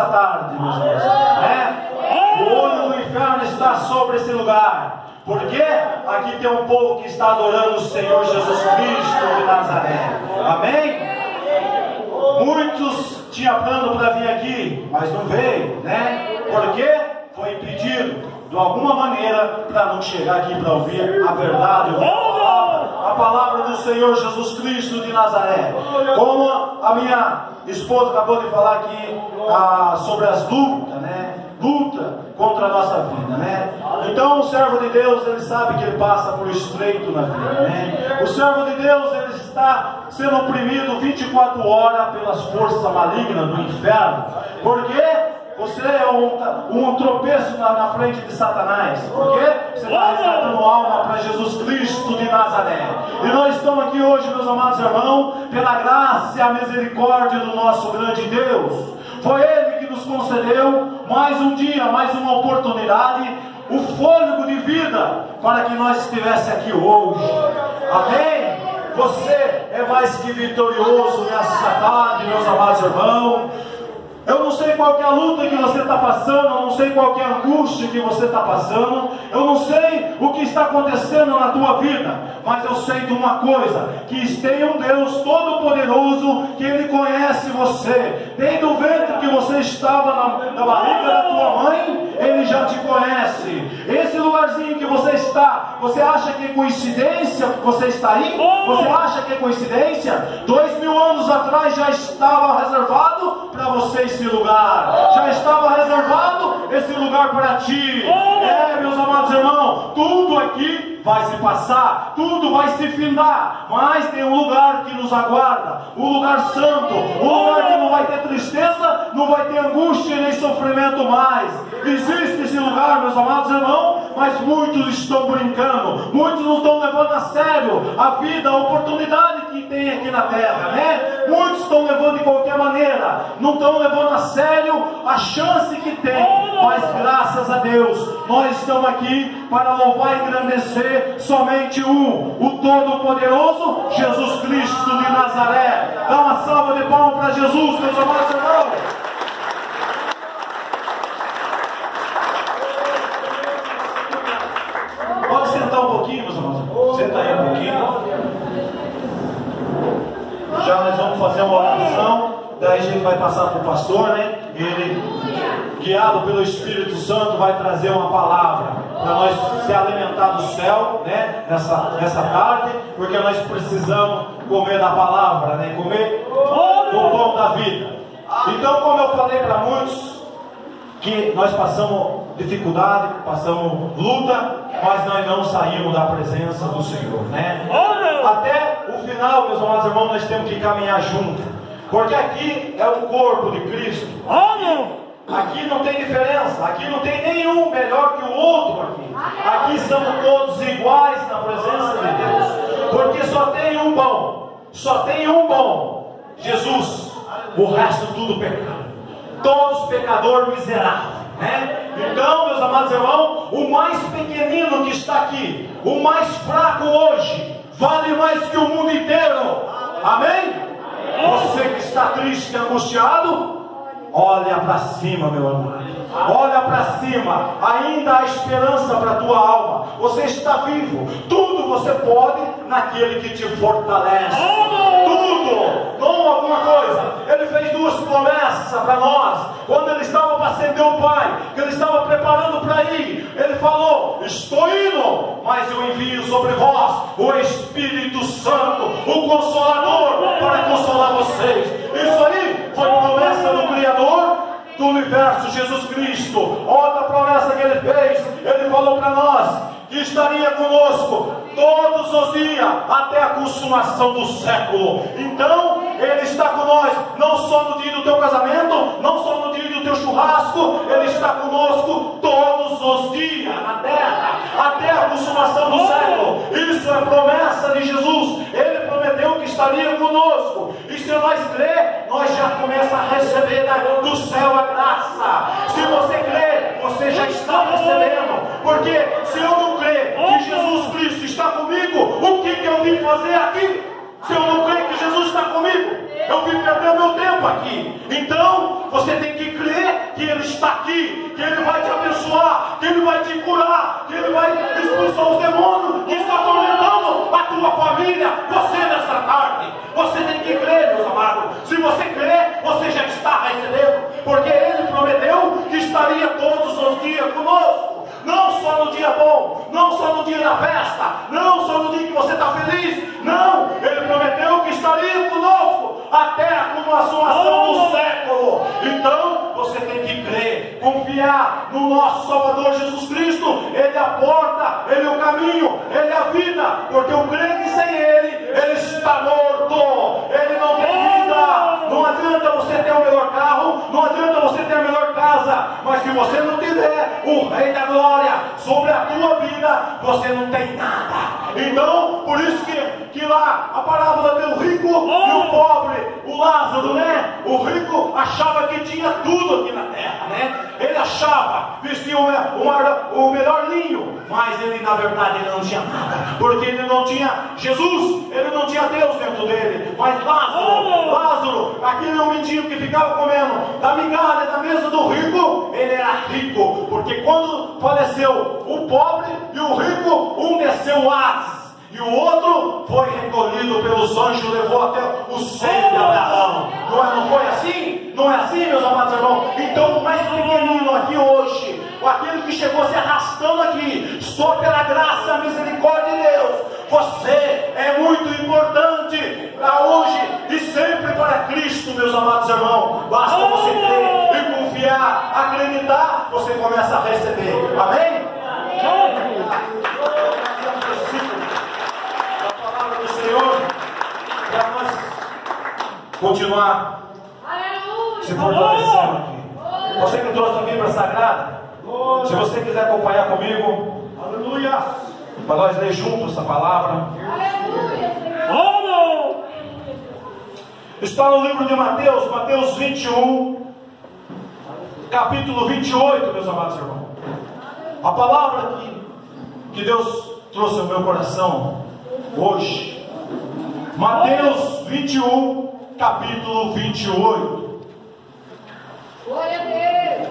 nessa tarde, meus irmãos. Né? O olho do inferno está sobre esse lugar. Porque aqui tem um povo que está adorando o Senhor Jesus Cristo de Nazaré. Amém? Muitos tinham plano para vir aqui, mas não veio, né? Porque foi impedido de alguma maneira para não chegar aqui para ouvir a verdade, a palavra do Senhor Jesus Cristo de Nazaré. Como a minha esposa acabou de falar aqui ah, sobre as lutas, né? Luta contra a nossa vida, né? Então o servo de Deus, ele sabe que ele passa por estreito na vida, né? O servo de Deus, ele está sendo oprimido 24 horas pelas forças malignas do inferno. Porque você é um, um tropeço na, na, frente de Satanás. Porque você está resgatando alma para Jesus Cristo de Nazaré. E nós estamos aqui hoje, meus amados irmãos, pela graça e a misericórdia do nosso grande Deus. Foi Ele que nos concedeu mais um dia, mais uma oportunidade, o fôlego de vida para que nós estivéssemos aqui hoje. Amém? Você é mais que vitorioso nessa tarde, meus amados irmãos. Eu não sei qual é a luta que você está passando, eu não sei qual é a angústia que você está passando, eu não sei o que está acontecendo na tua vida, mas eu sei de uma coisa: que tem um Deus todo-poderoso que Ele conhece você, desde o ventre que você estava na, na barriga da tua mãe, Ele já te conhece. Esse lugarzinho que você está, você acha que é coincidência que você está aí? Você acha que é coincidência? Dois mil anos atrás já estava reservado para vocês esse lugar. Já estava reservado esse lugar para ti. É, meus amados irmãos, tudo aqui vai se passar, tudo vai se findar, mas tem um lugar que nos aguarda, um lugar santo, um lugar que não vai ter tristeza, não vai ter angústia nem sofrimento mais. Existe esse lugar, meus amados irmãos, mas muitos estão brincando, muitos não estão levando a sério a vida, a oportunidade que tem aqui na terra, né? Muitos estão levando de qualquer maneira, não estão levando a sério a chance que tem, mas graças a Deus, nós estamos aqui para louvar e engrandecer somente um, o Todo-Poderoso, Jesus Cristo de Nazaré. Dá uma salva de palmas para Jesus, meus amados irmãos. Pode sentar um pouquinho, meus. Senta aí um pouquinho. Já nós vamos fazer uma oração. Daí a gente vai passar para o pastor, né? Ele, guiado pelo Espírito Santo, vai trazer uma palavra para nós se alimentar do céu, né? Nessa, nessa tarde, porque nós precisamos comer da palavra, né? Comer do pão da vida. Então, como eu falei para muitos, que nós passamos dificuldade, passamos luta, mas nós não saímos da presença do Senhor, né? Até o final, meus amados irmãos, nós temos que caminhar junto, porque aqui é o corpo de Cristo. Aqui não tem diferença, aqui não tem nenhum melhor que o outro aqui. Aqui somos todos iguais na presença de Deus, porque só tem um bom, só tem um bom, Jesus. O resto tudo pecado. Todos pecador miserável. Né? Então, meus amados irmãos, o mais pequenino que está aqui, o mais fraco hoje, vale mais que o mundo inteiro. Amém? Você que está triste angustiado, olha para cima, meu amado. Olha para cima, ainda há esperança para a tua alma. Você está vivo. Tudo você pode naquele que te fortalece. Tudo, não alguma coisa. Ele fez duas promessas para nós. Quando ele estava para acender o Pai, que ele estava preparando para ir, ele falou: Estou indo, mas eu envio sobre vós o Espírito Santo, o Consolador, para consolar vocês. Isso aí foi promessa do Criador do universo, Jesus Cristo. Outra promessa que ele fez, ele falou para nós que estaria conosco todos os dias até a consumação do século. Então, Ele está nós, não só no dia do teu casamento, não só no dia do teu churrasco, Ele está conosco todos os dias na terra, até a consumação do século. Isso é promessa de Jesus. Ele prometeu que estaria conosco. E se nós crer, nós já começa a receber do céu a graça. Se você crer, você já está recebendo. Porque se eu não crer que Jesus Cristo está comigo, o que, que eu vim fazer aqui? Se eu não crer que Jesus está comigo, eu vim perder meu tempo aqui. Então, você tem que crer que Ele está aqui, que Ele vai te abençoar, que Ele vai te curar, que Ele vai expulsar os demônios que estão atormentando a tua família, você nessa tarde. Você tem que crer, meus amados. Se você crer, você já está recebendo, porque Ele prometeu que estaria todos os dias conosco. Não só no dia bom, não só no dia da festa, não só no dia que você está feliz. Não, Ele prometeu que estaria até a consumação do século. Então, você tem que crer, confiar no nosso Salvador Jesus Cristo. Ele é a porta, Ele é o caminho, Ele é a vida, porque o crente sem Ele, ele está morto, ele não tem vida. Não adianta você ter o melhor carro, não adianta você ter a melhor casa, mas se você não tiver o Rei da Glória sobre a tua vida, você não tem nada. Então, por isso que, que lá a parábola do rico e o pobre, o Lázaro, né? O rico achava que tinha tudo aqui na terra, né? Ele achava, vestia o, melhor linho, mas ele na verdade ele não tinha nada, porque ele não tinha Jesus, ele não tinha Deus dentro dele. Mas Lázaro, Lázaro, aquele mendigo que ficava comendo da migalha da mesa do rico, ele era rico, porque quando faleceu o pobre e o rico, um desceu o Hades. E o outro foi recolhido pelos anjos, levou até o seio de Abraão. Não, é, não foi assim? Não é assim, meus amados irmãos? Então, o mais pequenino aqui hoje, aquele que chegou se arrastando aqui, só pela graça misericórdia de Deus, você é muito importante para hoje e sempre para Cristo, meus amados irmãos. Basta você crer e confiar, acreditar, você começa a receber. Amém? Amém. continuar se fortalecendo aqui. Você que trouxe a Bíblia Sagrada, se você quiser acompanhar comigo, aleluia, para nós ler juntos essa palavra. Aleluia. Está no livro de Mateus, Mateus 21, capítulo 28, meus amados irmãos. A palavra que, que Deus trouxe ao meu coração hoje. Mateus 21, capítulo 28. Glória a Deus.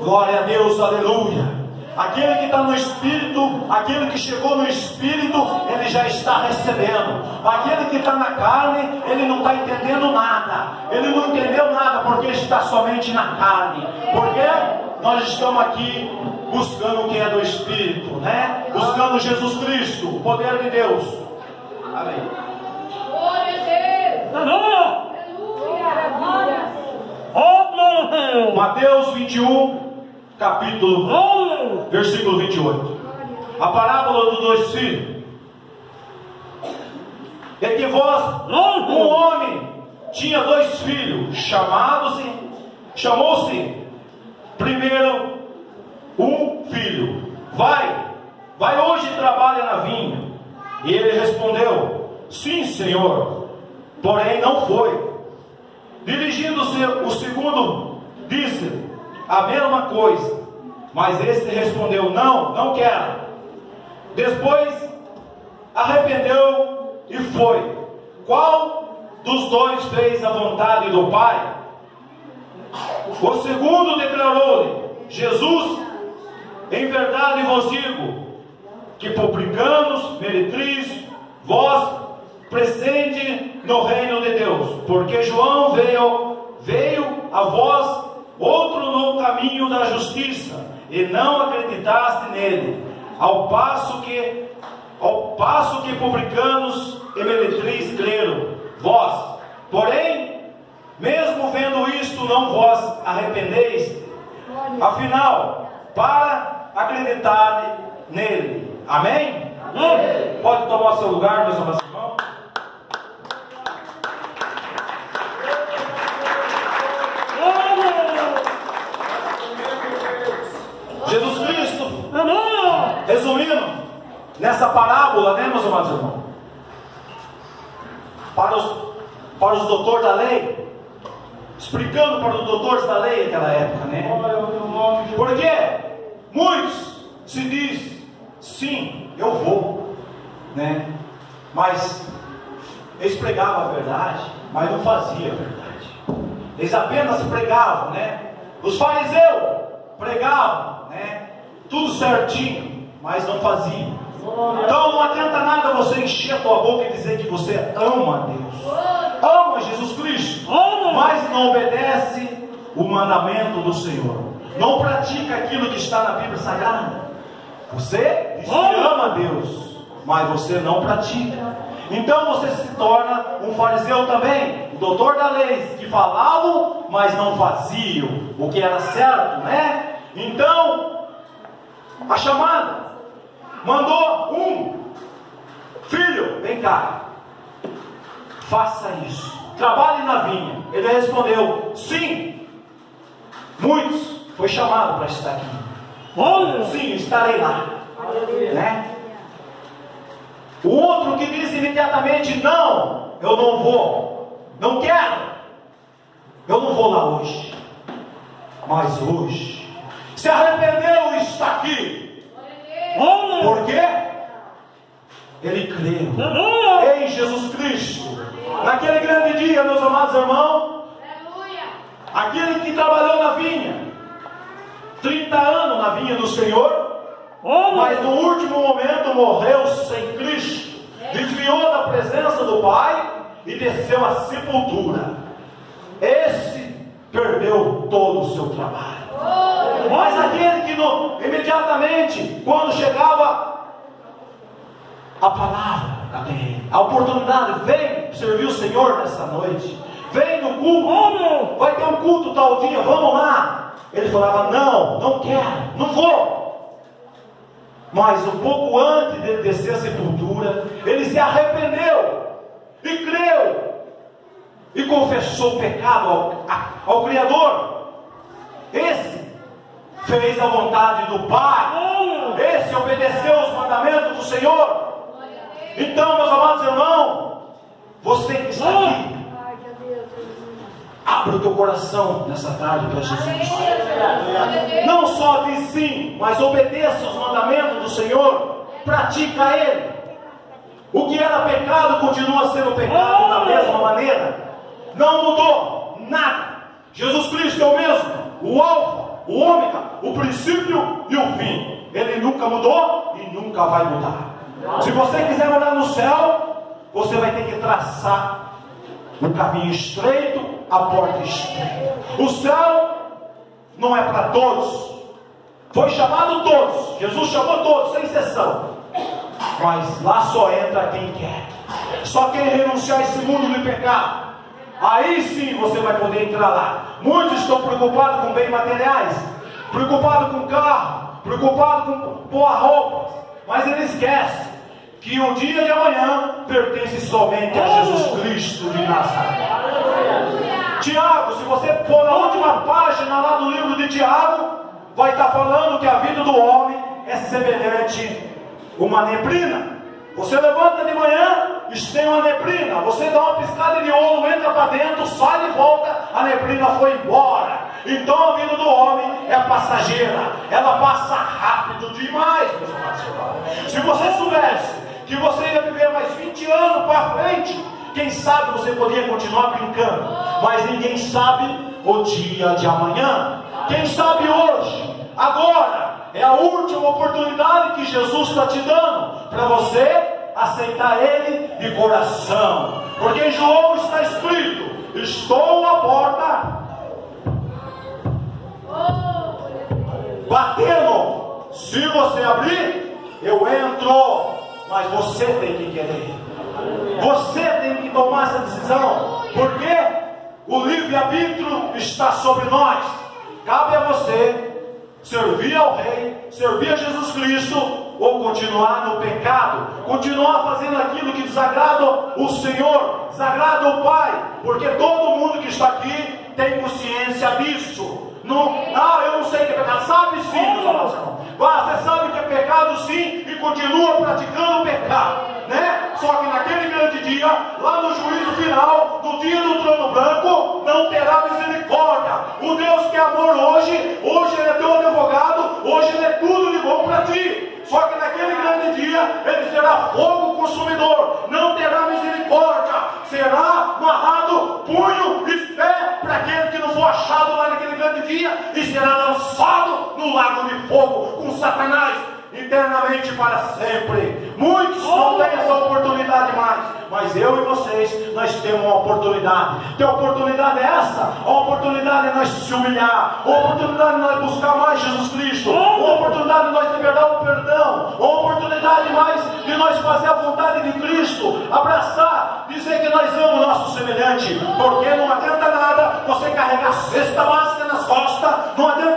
Glória a Deus, aleluia. Aquele que está no Espírito, aquele que chegou no Espírito, ele já está recebendo. Aquele que está na carne, ele não está entendendo nada. Ele não entendeu nada porque está somente na carne. Porque nós estamos aqui buscando o que é do Espírito, né? Buscando Jesus Cristo, o poder de Deus. Amém. Glória a Deus. Aleluia. Mateus 21, capítulo, versículo 28. A parábola dos dois filhos. É que vós, um homem, tinha dois filhos, chamados-se, chamou-se primeiro um filho, vai, vai hoje e trabalha na vinha. E ele respondeu: Sim, senhor, porém não foi. Dirigindo-se o segundo, disse a mesma coisa, mas este respondeu: Não, não quero. Depois arrependeu e foi. Qual dos dois fez a vontade do Pai? O segundo declarou-lhe: Jesus em verdade vos digo que publicanos, meretrizes, vós presente no reino de Deus, porque João veio, veio a vós outro no caminho da justiça, e não acreditaste nele, ao passo que ao passo que publicanos e meretrizes creram, vós, porém, mesmo vendo isto, não vós arrependeis, afinal, para acreditar nele. Amém? Amém? Pode tomar seu lugar, meus amados Jesus Cristo, resumindo, nessa parábola, né, meus amados irmãos? Para os, para os doutores da lei, explicando para os doutores da lei naquela época, né? Por quê? Muitos se diz, sim, eu vou, né? Mas eles pregavam a verdade, mas não faziam a verdade. eles apenas pregavam, né? Os fariseus pregavam, né? Tudo certinho, mas não faziam. Então não adianta nada você encher a tua boca e dizer que você ama a Deus, ama Jesus Cristo, mas não obedece o mandamento do Senhor, não pratica aquilo que está na Bíblia Sagrada. Você diz que ama a Deus, mas você não pratica. Então você se torna um fariseu também, o doutor da lei, que falavam, mas não faziam o que era certo, né? Então, a chamada mandou um filho, vem cá, faça isso, trabalhe na vinha. Ele respondeu, sim, muitos, foi chamado para estar aqui. Sim, estarei lá. Né? O outro que disse imediatamente: Não, eu não vou, não quero, eu não vou lá hoje. Mas hoje, se arrependeu e está aqui. Por quê? Ele creu em Jesus Cristo. Naquele grande dia, meus amados irmãos, aquele que trabalhou na vinha, 30 anos na vinha do Senhor, mas no último momento morreu sem Cristo, desviou da presença do Pai e desceu à sepultura. Esse perdeu todo o seu trabalho. Mas aquele que no, imediatamente, quando chegava a palavra, a oportunidade, vem servir o Senhor nessa noite, vem no culto, vai ter um culto tal dia, vamos lá. Ele falava: Não, não quero, não vou. Mas um pouco antes de descer a sepultura, ele se arrependeu e creu e confessou o pecado ao, ao Criador. Esse fez a vontade do Pai, esse obedeceu os mandamentos do Senhor. Então, meus amados irmãos, você que está aqui, Abra o teu coração nessa tarde para Jesus. Não só diz sim, mas obedeça os mandamentos do Senhor. Pratica ele. O que era pecado continua sendo pecado da mesma maneira. Não mudou nada. Jesus Cristo é o mesmo. O Alfa, o Ômega, o princípio e o fim. Ele nunca mudou e nunca vai mudar. Se você quiser morar no céu, você vai ter que traçar o caminho estreito, a porta estreita. O céu não é para todos. Foi chamado todos. Jesus chamou todos, sem exceção. Mas lá só entra quem quer. Só quem renunciar a esse mundo de pecado. Aí sim você vai poder entrar lá. Muitos estão preocupados com bens materiais, preocupados com carro, preocupados com boa roupa. Mas ele esquece que o dia de amanhã pertence somente a Jesus Cristo de Nazaré. Tiago, se você for na última página lá do livro de Tiago, vai estar falando que a vida do homem é semelhante a uma neblina. Você levanta de manhã, tem uma neblina. Você dá uma piscada de ouro, entra para dentro, sai e volta, a neblina foi embora. Então a vida do homem é passageira, ela passa rápido demais, meus irmãos. Se você soubesse que você ia viver mais 20 anos para frente, quem sabe você poderia continuar brincando, mas ninguém sabe o dia de amanhã. Quem sabe hoje, agora, é a última oportunidade que Jesus está te dando para você aceitar Ele de coração, porque em João está escrito: Estou à porta, batendo. Se você abrir, eu entro mas você tem que querer. Você tem que tomar essa decisão, porque o livre-arbítrio está sobre nós. Cabe a você servir ao Rei, servir a Jesus Cristo, ou continuar no pecado, continuar fazendo aquilo que desagrada o Senhor, desagrada o Pai, porque todo mundo que está aqui tem consciência disso. Não, ah, eu não sei que é pecado. Sabe sim, meus. Você sabe que é pecado sim e continua praticando o pecado. Né? Só que naquele grande dia, lá no juízo final, no dia do trono branco, não terá misericórdia. O Deus que é amor hoje, hoje ele é teu advogado, hoje ele é tudo de bom para ti. Só que naquele grande dia ele será fogo consumidor, não terá misericórdia, será amarrado punho e pé para aquele que achado lá naquele grande dia e será lançado no lago de fogo com Satanás eternamente para sempre. Muitos não têm essa oportunidade mais, mas eu e vocês, nós temos uma oportunidade. Que oportunidade é essa? A oportunidade é nós se humilhar, a oportunidade é nós buscar mais Jesus Cristo, a oportunidade de nós liberar o perdão, a oportunidade mais de nós fazer a vontade de Cristo, abraçar, dizer que nós amamos o nosso semelhante, porque não adianta nada você carregar cesta básica nas costas, não adianta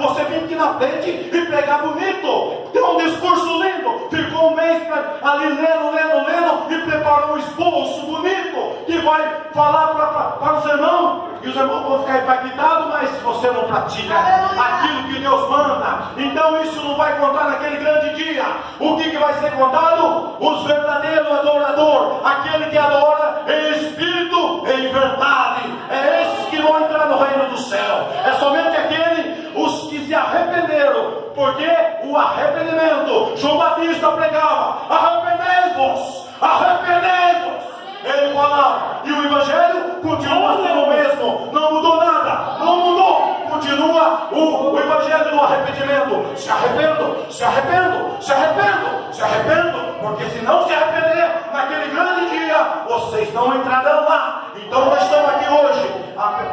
você vir aqui na frente e pegar bonito. Tem um discurso lindo, ficou um mês ali lendo, lendo, lendo, e preparou um esboço bonito que vai falar para, os irmãos, e os irmãos vão ficar impactados, mas você não pratica aquilo que Deus manda, então isso não vai contar naquele grande dia. O que, que vai ser contado? Os verdadeiros adoradores, aquele que adora em espírito em verdade, é esse que vão entrar no reino do céu, é somente aquele, os que se arrependeram porque o arrependimento, João Batista pregava: arrependei-vos, arrependei-vos. Ele falava, e o Evangelho continua sendo o mesmo, não mudou nada, não mudou, continua o, o Evangelho do arrependimento. Se arrependo, se arrependo, se arrependo, se arrependo, porque se não se arrepender naquele grande dia, vocês não entrarão lá. Então nós estamos aqui hoje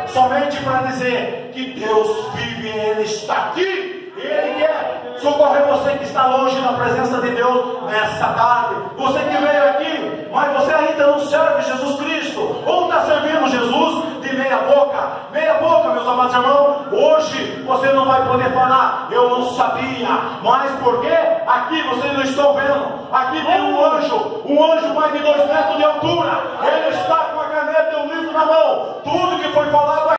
somente para dizer que Deus vive, Ele está aqui. Ele quer socorrer você que está longe da presença de Deus nessa tarde. Você que veio aqui, mas você ainda não serve Jesus Cristo. Ou está servindo Jesus de meia boca. Meia boca, meus amados irmãos. Hoje você não vai poder falar, eu não sabia. Mas porque aqui vocês não estão vendo. Aqui tem um anjo, um anjo mais de dois metros de altura. Ele está com a caneta e o livro na mão. Tudo que foi falado